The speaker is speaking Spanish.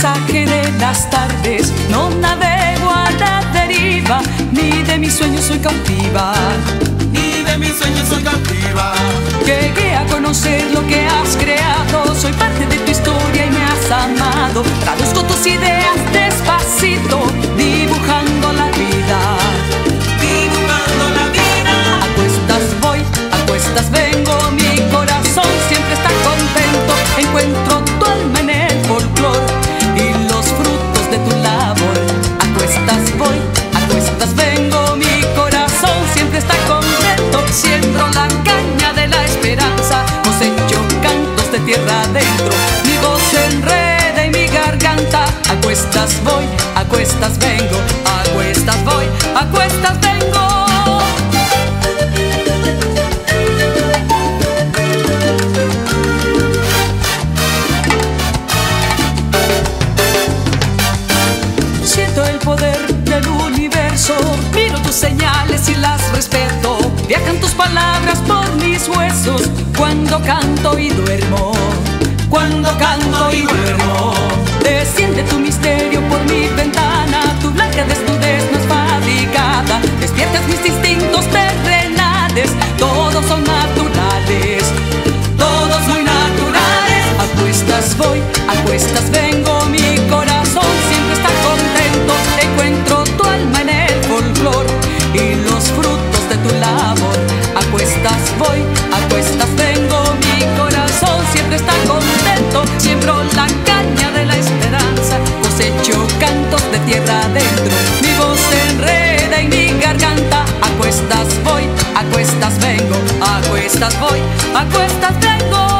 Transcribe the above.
paisaje de las tardes, no navego a la deriva, ni de mis sueños soy cautiva. Ni de mis sueños soy cautiva. Llegué cuestas voy, a cuestas vengo, a cuestas voy, a cuestas vengo. Siento el poder del universo, miro tus señales y las respeto. Viajan tus palabras por mis huesos cuando canto y duermo. Cuando canto y duermo, desciende tu misterio por mi ventana. Tu blanca desnudez no es fabricada. Despiertas mis instintos terrenales, todos son naturales. Todos muy naturales. A cuestas voy, a cuestas vengo, cuestas voy, a cuestas vengo, a cuestas voy, a cuestas vengo.